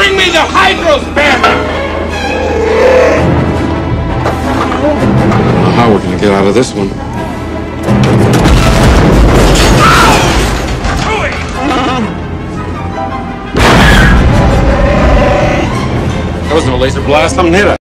bring me the Hydros bandit! I don't know how we're gonna get out of this one. That wasn't a laser blast. Something hit us.